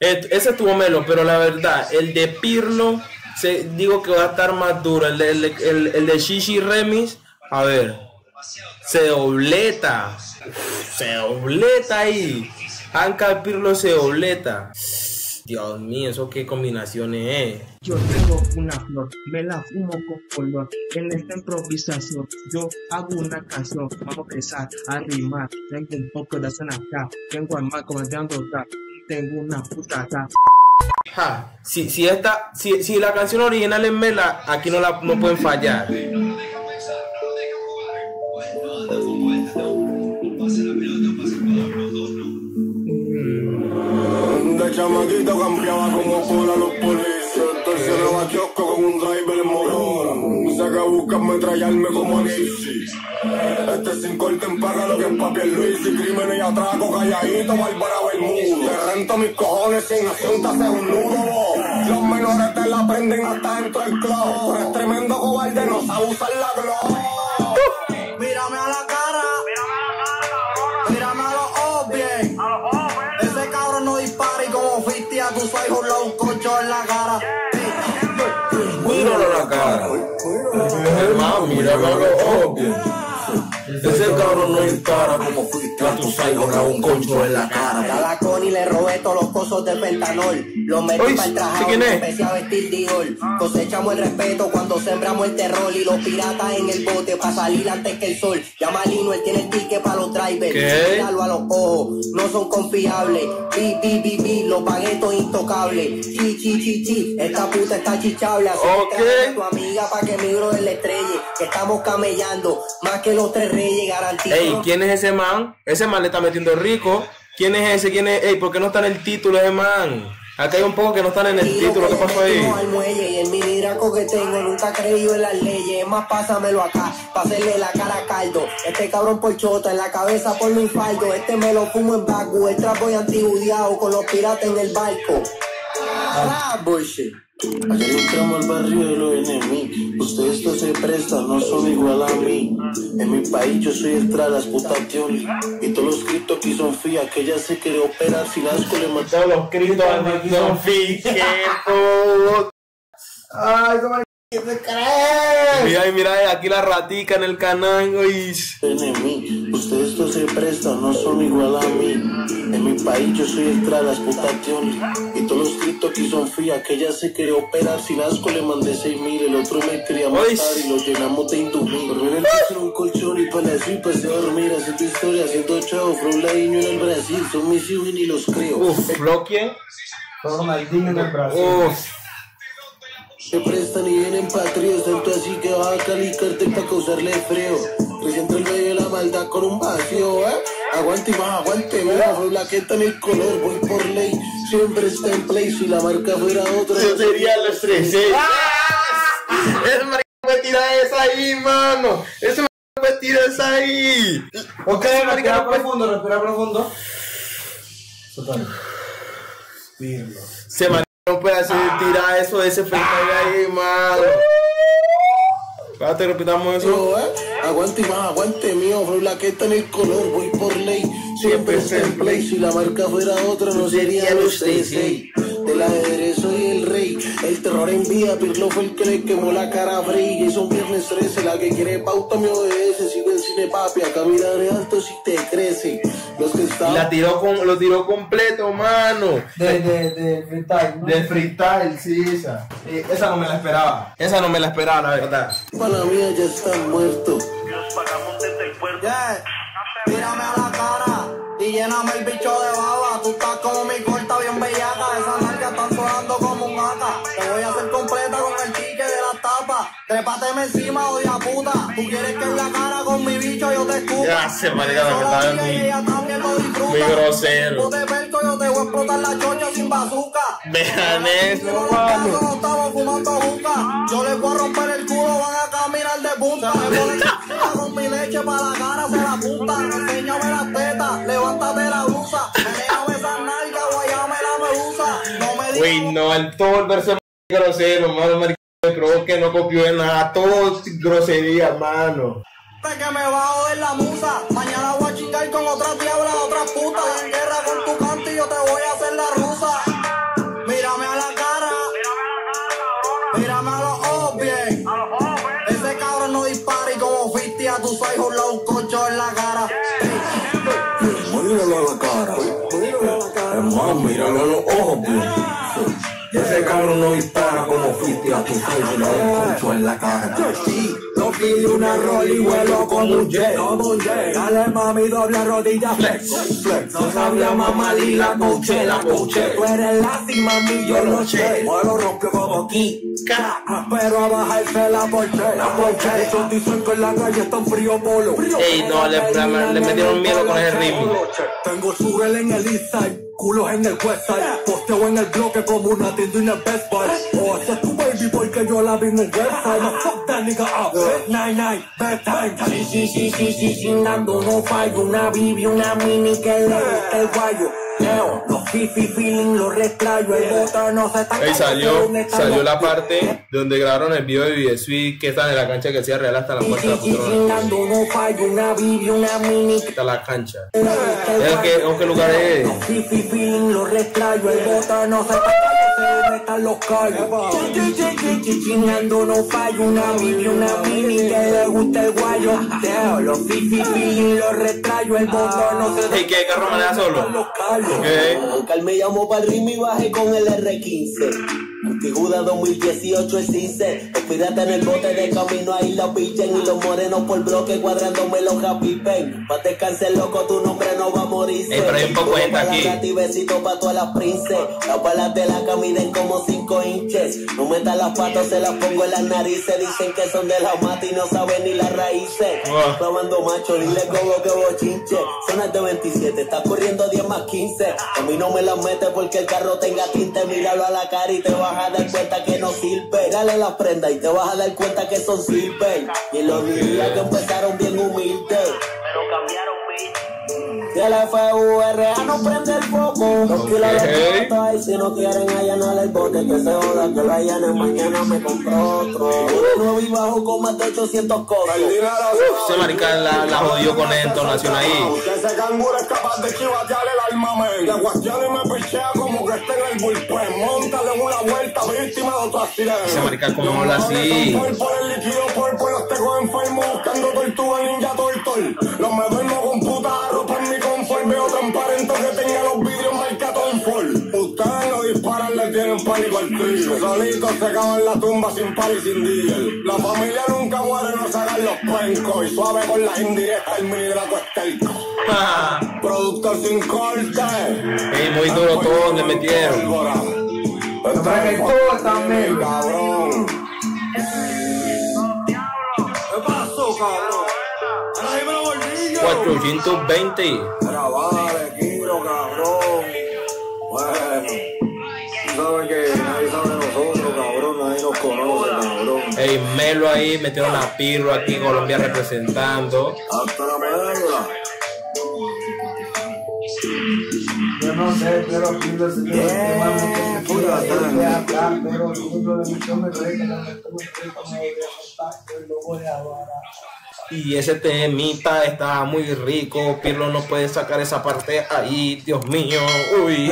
Et- ese estuvo melo, pero la verdad, el de Pirlo, se, digo que va a estar más duro. El de, el, el- Shishi Remis, a ver, se dobleta. Se dobleta ahí. Anca Pirlo se dobleta. Dios mío, eso qué combinaciones es. Yo tengo una flor, me la fumo con color. En esta improvisación, yo hago una canción. Vamos a empezar a rimar. Tengo un poco de acá. Tengo al mar comandando rap. Tengo una puta acá. Ja, si, si, esta, si, si la canción original es mela, aquí no, la, no pueden fallar. De chamaquito cambiaba como cola los policías. Entonces me va a kiosco con un driver morón. Saca a buscarme, trayarme como Nipsey. Este sin corte paga lo que es papi Luis y crímenes y atraco calladito, Bárbara Te rento mis cojones sin haces un nudo. Los menores te la prenden hasta dentro del club. Tú eres tremendo cobarde, no sabes usar la glow. Mírame a la cara. Mírame a los ojos bien. Ese cabrón no dispara y como fuiste a tu hijo un cocho en la cara. Míralo a la cara. Hermano, míralo a los ojos. Ese cabrón no dispara como fuiste a tu saigo un concho en la A cara. la Connie le robé todos los cosos de fentanol. Los metí para el ¿sí trajado quién y es? empecé a vestir Dior. Cosechamos el respeto cuando sembramos el terror y los piratas en el bote para salir antes que el sol. Llama a Lino, él tiene el ticket para los drivers. Míralo a los ojos, no son confiables. Bi, bi, bi, bi, los baguetos intocables. Chi, chi, chi, chi, esta puta está chichable. Así Ok. que a tu amiga para que mi brother le estrelle. Que estamos camellando, más que los tres reyes, garantía. Ey, ¿quién es ese man? Ese man le está metiendo rico. ¿Quién es ese? ¿Quién es? Ey, ¿por qué no está en el título ese man? Acá hay un poco que no están en el Tiro título. ¿Qué pasó ahí? al muelle y el miliraco que tengo nunca creído en las leyes. Es más, pásamelo acá, hacerle la cara a caldo. Este cabrón por chota, en la cabeza por mi faldo. Este me lo fumo en Baku, el trapo y antibudeado con los piratas en el barco. Ah, bullshit. Ayer entramos al barrio de los enemigos. Ustedes no se prestan, no son igual a mí. En mi país yo soy el tralas, puta Tioli. Y todos los criptos aquí son fía, que ella se quiere operar sin asco le mató. Todos los cristos aquí son fiquetos. Ay, cómo se cree. Mira, mira, aquí la ratica en el canango y... enemigo. Se prestan, no son igual a mí. En mi país yo soy el tralas, puta Tioli. Y todos los criptos aquí son fía, que ella se quiere operar sin asco le mandé seis mil. El otro me quería matar y lo llenamos de indumil. Dormir en el piso en un colchón y para la suite de dormir haciendo historia, haciendo chavo. Lainho en el Brasil, son mis hijos y ni los creo. Uf, ¿lo quién? Ronaldinho en el Brasil. Uf. Se prestan y vienen patrios, tanto así que vas a calicarte para causarle frío. Recién entre el la maldad con un vacío, ¿eh? Aguante y más, aguante, mira, fue blaqueta en el color, voy por ley. Siempre está en play, si la marca fuera otra. Yo sería los tres. ¿eh? Ese marico me tira esa ahí, mano. Ese marico me tira esa ahí. Ok, Ese marico respira no puede- profundo, respira profundo. Pirlo. Ese marico no puede hacer tirar eso de ese freestyle ahí, mano. Espérate, repitamos eso. Yo, ¿eh? Aguante y más, aguante mío, fue blaqueta en el color, voy por ley. Siempre está en play, si la marca fuera otra no serían ustedes, ey. Del aderezo y el rey, el terror en vida, Pirlo fue el que le quemó la cara a Frey. Y son viernes 13, la que quiere pauta me obedece. Sigo en cine papi, acá miraré alto si te crece. Los que están la tiró con, lo tiró completo, mano. De, de, de freestyle, ¿no? De freestyle, sí, esa. Eh, esa no me la esperaba. Esa no me la esperaba, la verdad. para mía ya están muertos. Yeah. Mírame a la cara y lléname el bicho de baba. Tú estás como mi corta bien bellaca. Esas nalgas están sonando como un ata. Te voy a hacer completa con el ticket de la tapa. Trépateme encima, odia puta. Tú quieres que en la cara con mi bicho yo te escupa. Ya se marica, la verdad, muy- muy grosero. Tú te perco, yo te voy a explotar la chocha sin bazooka. Vean eso, mano. no estamos fumando juca. Yo les voy a romper el culo, van a caminar de punta. Me ponen con mi leche para la cara, se la punta. Enséñame las tetas, levántate la blusa. Menéame esa nalga, guayame la medusa. No me digas Uy, no, el todo el verso grosero, mano. Me probó que no copió de nada. Todo grosería, mano que me va a de la musa. Mañana voy a chingar con otras diablas, otras putas. En guerra con tu canto y yo te voy a hacer la rusa. Mírame a la cara. Mírame a los ojos bien. Ese cabrón no dispara y como fuiste a tus hijos, lo un cocho en la cara. Míralo a la cara. Hermano, míralo a los ojos bien. Ese cabrón no dispara como fuiste a tu y lo desconcho en la cara. Lo pide una roll y vuelo como un jet. Dale mami, doble rodilla flex. Flex. No sabía mamá y la coche, la coche. Tú eres la cima, mami, yo lo sé. Vuelo rompió como Kika. Pero a bajarse la porche, la porche. Ellos dicen que en la calle está en frío polo. Ey, no, le, le, metieron miedo con ese ritmo. Tengo sugar en el east side, culos en el west side, posteo en el bloque como una tienda en el Best Buy. O esa es tu baby porque yo la vi en el website. No, fuck that nigga up. Nine nine, bedtime. Sí, sí, sí, sí, sí, sin dando no fallo. Una bibi, una mini que le gusta el guayo. Leo, Ahí salió, salió la parte donde grabaron el video de Video Sweet que está en la cancha que decía real hasta la puerta de la está la cancha. ¿En qué, en qué lugar es? Están los callos. Chingando no fallo, una bibi, una mini que le gusta el guayo. Teo, los fifi el bota no se está ¿Y qué carro maneja solo? los callos. Oscar me llamó para el ritmo y bajé con el R15. Antiguda 2018 el CINCE. Los piratas en el bote de camino ahí la pichen. Y los morenos por bloque cuadrándome los happy pen. Pa' descansar loco, tu nombre no va a morirse. Ey, pero hay un poco de gente aquí. Y besito pa' todas las princes. Las balas de la caminen como 5 inches. No metan las patas, se las pongo en las narices. Dicen que son de la mata y no saben ni las raíces. Wow. Clavando macho, dile como que bochinche. Zonas de 27, está corriendo 10 más 15. A mí no me las mete porque el carro tenga tinte. Míralo a la cara y te vas a dar cuenta que no sirve. Dale las prendas y te vas a dar cuenta que son silver. Y los días que empezaron bien humildes. Y el FURA no prende el foco. Los kilos de plata y si no quieren allanar el bote, que se joda, que lo allanen. Mañana me compro otro. Nuevo y bajo con más de 800 El cosas. Ese marica la, la jodió con entonación ahí. Que ese canguro es capaz de chivatear el alma, men. Y me pichea como que esté en el bullpen. Móntale una vuelta, víctima de otro accidente. Ese marica, ¿cómo habla así? Por, por el líquido, por, por los tengo enfermo, buscando tortuga ninja tortol. Los me duermo con trillo. Solitos se cavan la tumba sin par y sin diesel. La familia nunca muere, no se hagan los cuencos. Y suave con las indirectas, el minidrato estelco. Productor sin corte. Ey, muy duro todo le metieron. Está que todo también, cabrón. ¿Qué pasó, cabrón? Ahora dime los bolsillos. 420. Melo ahí, metieron a Pirro aquí, Colombia representando. Hasta la médula. Yo no sé, pero se acá, de me me barajar. Y ese temita está muy rico. Pirlo no puede sacar esa parte ahí. Dios mío. Uy.